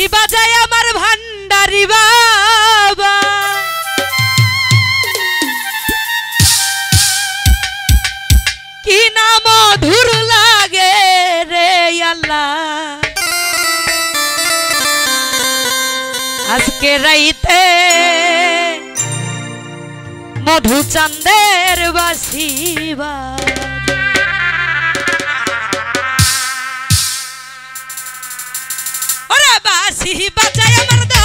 বাঁশি বাজায় আমার ভান্ডারি বাবা। কি না মধুর লাগে রে আল্লাহ। আজকে রাইতে মধু চান্দের বাসিবা बासी बजाय मर्द।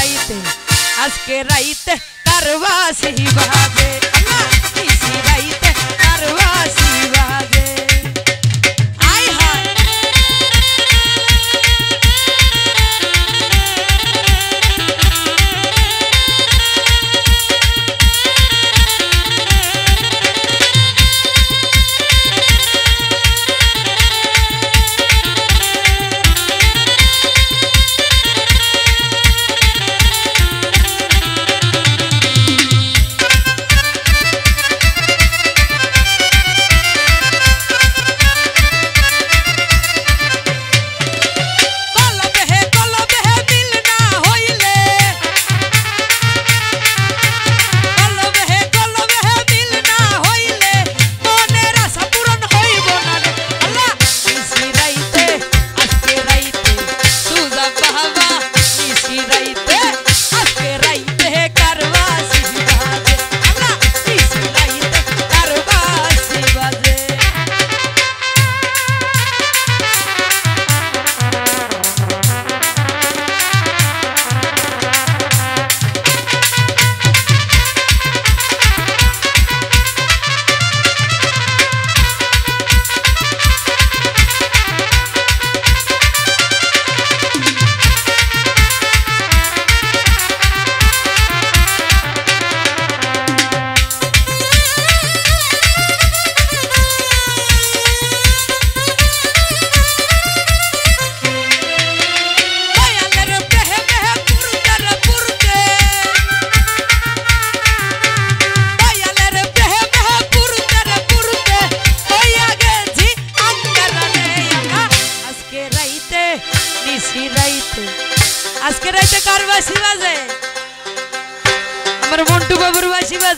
raíte, haz que raíte, tarvase y bate. Y si raíte.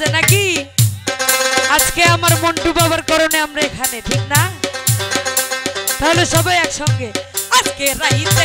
বাজে নাকি? আজকে আমার মন ডুবাবার কারণে আমরা এখানে, ঠিক না? তাহলে সবাই একসঙ্গে, আজকে রাইতে